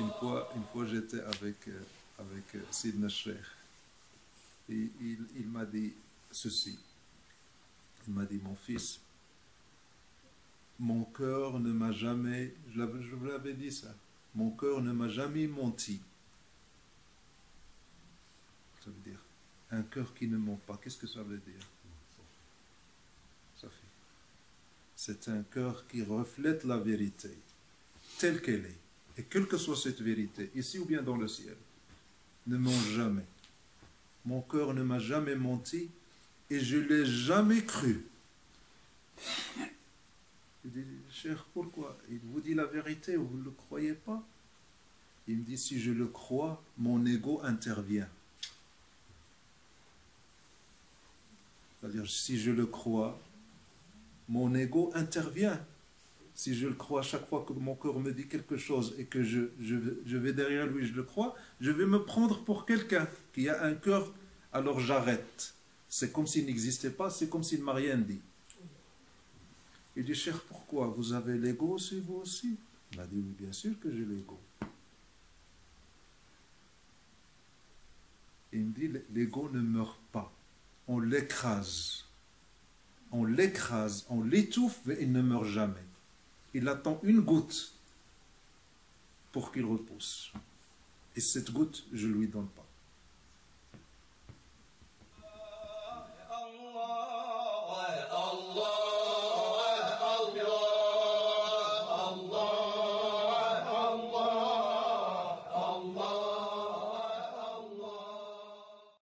Une fois, une fois j'étais avec, euh, avec euh. Et il, m'a dit ceci. Il m'a dit, mon fils, mon cœur ne m'a jamais, je, je vous l'avais dit ça, mon cœur ne m'a jamais menti. Ça veut dire, un cœur qui ne ment pas, qu'est-ce que ça veut dire? C'est un cœur qui reflète la vérité, telle qu'elle est. Et quelle que soit cette vérité, ici ou bien dans le ciel, ne ment jamais. Mon cœur ne m'a jamais menti et je l'ai jamais cru. Je dis, cher, pourquoi? Il vous dit la vérité, vous ne le croyez pas? Il me dit, si je le crois, mon ego intervient. C'est-à-dire, si je le crois, mon ego intervient. Si je le crois, chaque fois que mon cœur me dit quelque chose et que je, je, je vais derrière lui, je le crois, je vais me prendre pour quelqu'un qui a un cœur, alors j'arrête. C'est comme s'il n'existait pas, c'est comme s'il ne m'a rien dit. Il dit, cher, pourquoi? Vous avez l'ego aussi, vous aussi? Il m'a dit, oui, bien sûr que j'ai l'ego. Il me dit, l'ego ne meurt pas. On l'écrase. On l'écrase, on l'étouffe, mais il ne meurt jamais il attend une goutte pour qu'il repousse. Et cette goutte, je ne lui donne pas.